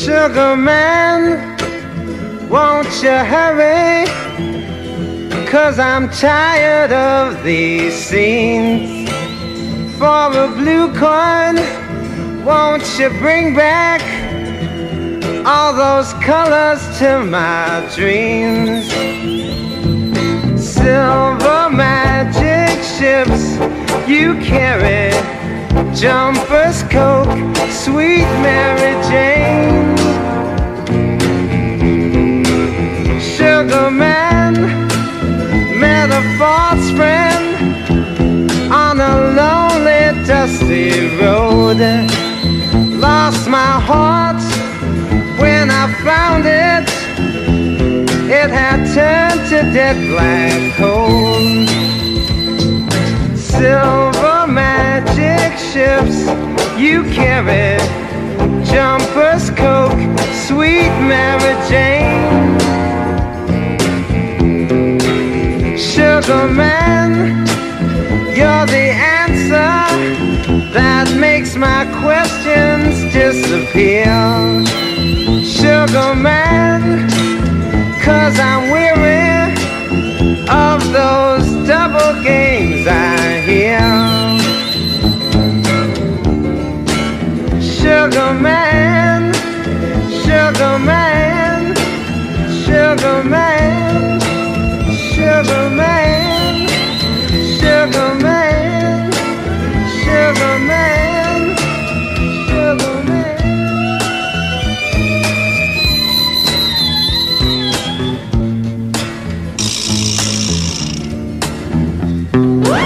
Sugar man, won't you hurry? Cause I'm tired of these scenes. For a blue coin, won't you bring back all those colors to my dreams? Silver magic ships you carry, jumpers, coke, sweet Mary Jane. Turned to dead black coal. Silver magic ships you carry, jumpers, coke, sweet Mary Jane. Sugar man, you're the answer that makes my questions disappear. Sugar man, cause I'm weary double games I hear. Sugar man, sugar man, sugar man, sugar man, sugar man,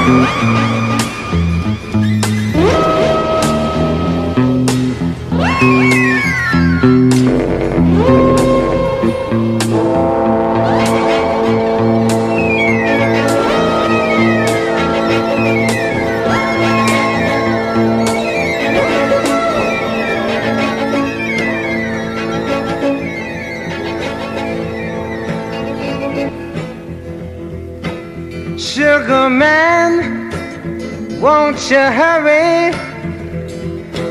sugar man. Sugar man, won't you hurry?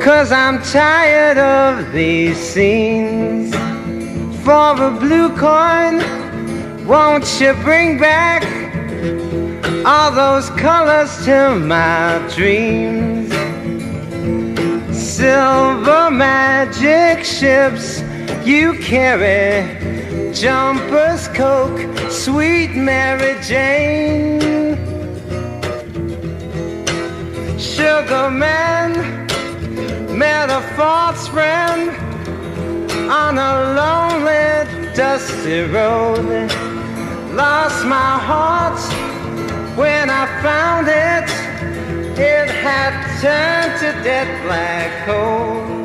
Cause I'm tired of these scenes. For a blue coin, won't you bring back all those colors to my dreams? Silver magic ships you carry jumpers, coke, sweet Mary Jane. Sugar man met a false friend on a lonely, dusty road. Lost my heart when I found it. It had turned to dead black coal.